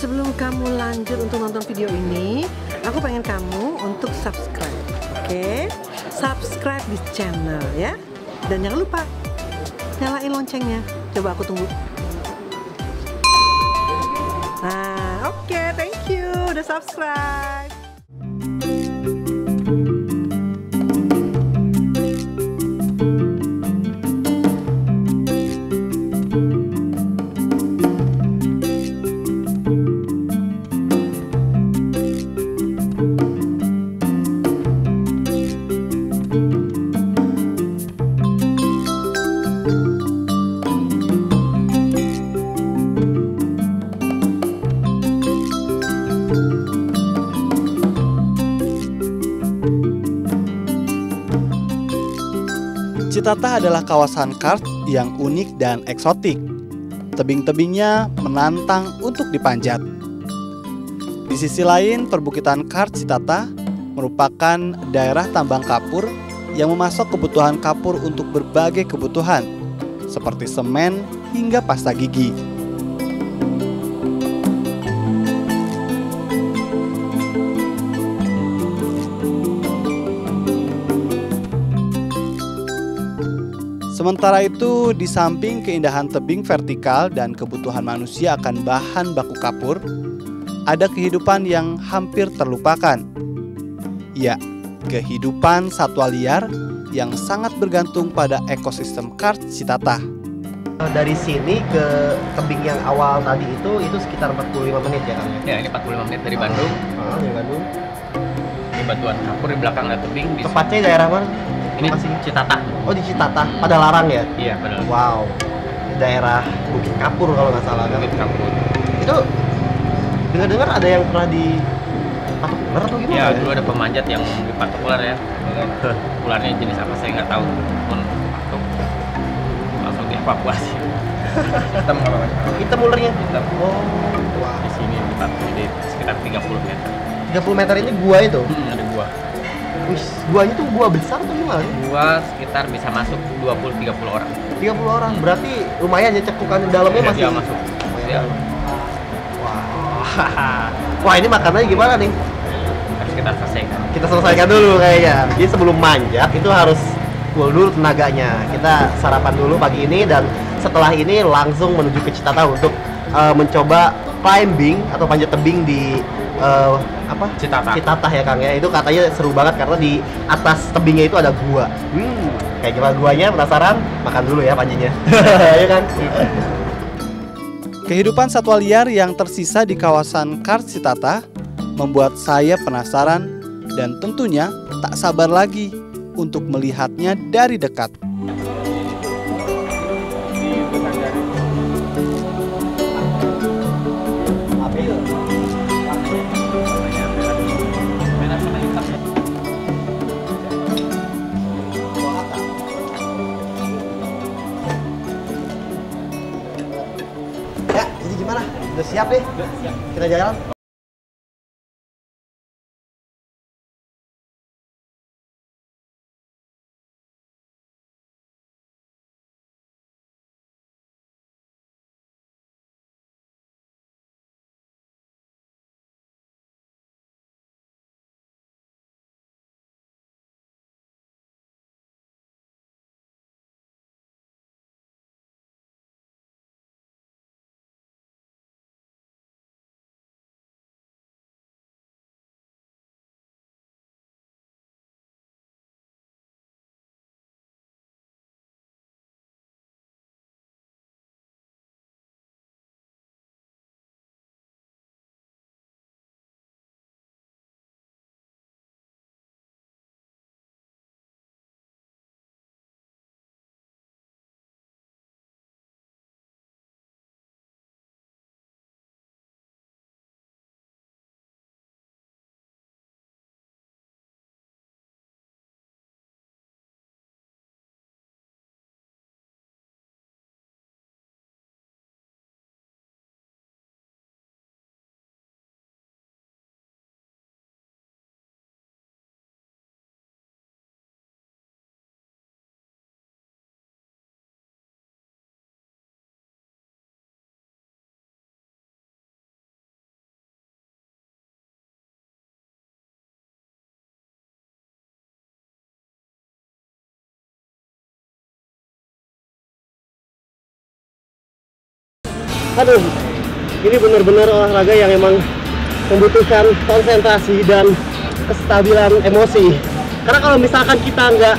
sebelum kamu lanjut untuk nonton video ini, aku pengen kamu untuk subscribe. Oke? Subscribe di channel ya. Dan jangan lupa nyalain loncengnya. Coba aku tunggu. Nah, oke, thank you udah subscribe. Citatah adalah kawasan kars yang unik dan eksotik. Tebing-tebingnya menantang untuk dipanjat. Di sisi lain, perbukitan kars Citatah merupakan daerah tambang kapur yang memasok kebutuhan kapur untuk berbagai kebutuhan, seperti semen hingga pasta gigi. Sementara itu, di samping keindahan tebing vertikal dan kebutuhan manusia akan bahan baku kapur, ada kehidupan yang hampir terlupakan. Ya, kehidupan satwa liar yang sangat bergantung pada ekosistem kars Citatah. Dari sini ke tebing yang awal tadi itu itu sekitar 45 menit ya kan? Ya, ini 45 menit dari Bandung. Ah, dari Bandung. Ini batuan kapur di belakang ada tebing. Di Tepatnya daerah mana? Ini masih Citatah. Oh di Citatah, pada larang ya? Iya, benar. Wow. Daerah Bukit Kapur kalau nggak salah kan? Bukit kapur. Itu dengar-dengar ada yang pernah di patok ular atau gimana? Ya, dulu ada pemanjat yang dipatok ular ya. Ularnya jenis apa saya nggak tahu. Pun patok langsung dievakuasi. Hitam apa-apa. Hitam ularnya. Hitam. Oh, wow. Di sini dipatok di sekitar 30 meter. 30 meter ini gua itu. Hmm, Wih, guanya tuh gua besar atau gimana? Gua sekitar bisa masuk 20-30 orang. 30 orang. Berarti lumayan ya cekukan dalamnya Ya, masih dia masuk. Dia Wah. Wah, ini makanannya gimana nih? harus kita selesaikan. Kita selesaikan dulu kayaknya. Jadi sebelum manjat itu harus full dulu tenaganya. Kita sarapan dulu pagi ini dan setelah ini langsung menuju ke Citata untuk uh, mencoba climbing atau panjat tebing di uh, apa? Citatah. Citatah ya Kang ya. Itu katanya seru banget karena di atas tebingnya itu ada gua. Hmm, kayak gimana guanya? Penasaran? Makan dulu ya panjinya. ya kan? Kehidupan satwa liar yang tersisa di kawasan Kars Citatah membuat saya penasaran dan tentunya tak sabar lagi untuk melihatnya dari dekat. Gimana? Udah siap deh? Kita jalan? Aduh ini benar-benar olahraga yang emang membutuhkan konsentrasi dan kestabilan emosi. Karena kalau misalkan kita nggak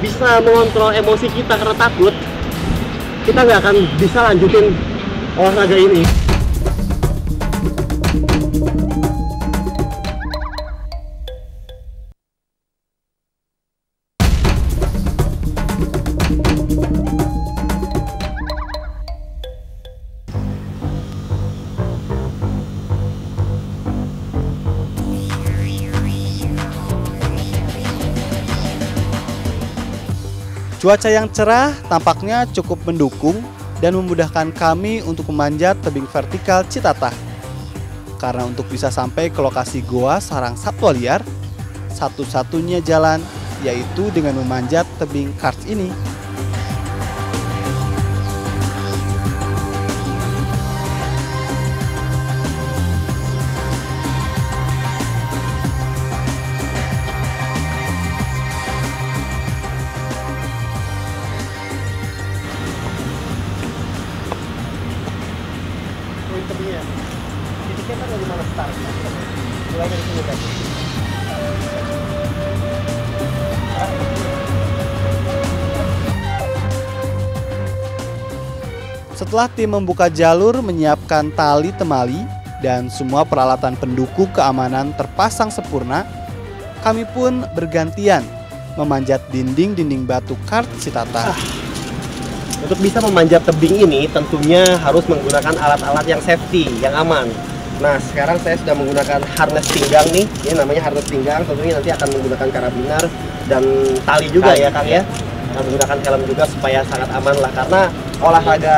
bisa mengontrol emosi kita karena takut kita nggak akan bisa lanjutin olahraga ini Cuaca yang cerah tampaknya cukup mendukung dan memudahkan kami untuk memanjat tebing vertikal Citatah. Karena untuk bisa sampai ke lokasi goa sarang satwa liar, satu-satunya jalan yaitu dengan memanjat tebing kars ini. Titiknya kan dari mana start mulai dari sini kan Setelah tim membuka jalur, menyiapkan tali temali, dan semua peralatan pendukung keamanan terpasang sempurna, kami pun bergantian memanjat dinding-dinding batu kart Citata. Untuk bisa memanjat tebing ini tentunya harus menggunakan alat-alat yang safety, yang aman. Nah, sekarang saya sudah menggunakan harness pinggang nih. Ini namanya harness pinggang. Tentunya nanti akan menggunakan karabiner dan tali juga Tali, ya, Kang ya. Dan menggunakan helm juga supaya sangat aman lah karena olahraga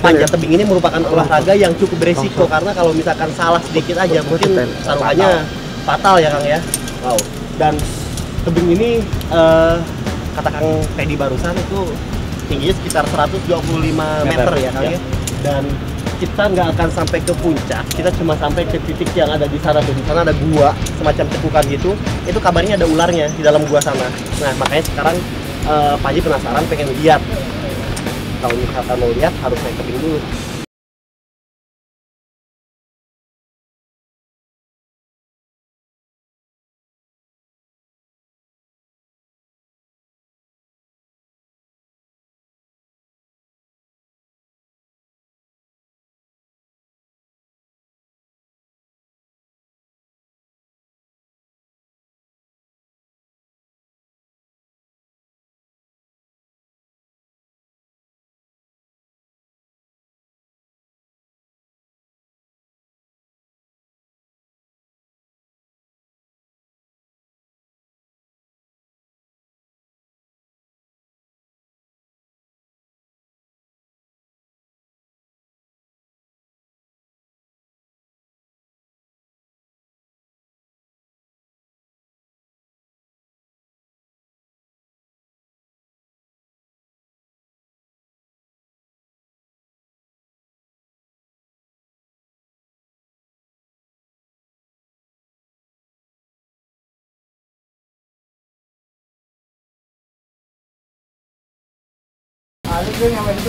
panjat tebing ini merupakan olahraga yang cukup beresiko karena kalau misalkan salah sedikit aja mungkin taruhannya fatal ya, Kang ya. Wow. Dan tebing ini eh, kata Kang Teddy barusan itu tingginya sekitar 125 meter, Meter, ya Kang ya. ya. Dan kita nggak akan sampai ke puncak, kita cuma sampai ke titik yang ada di sana tuh. Di sana ada gua semacam cekukan gitu. Itu kabarnya ada ularnya di dalam gua sana. Nah, makanya sekarang Pak Haji penasaran pengen lihat. Kalau misalkan mau lihat harus naik tebing dulu.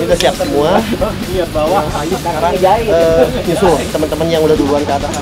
Udah siap semua. Iya bawah. Sekarang eh, nyusul teman-teman yang udah duluan ke atas.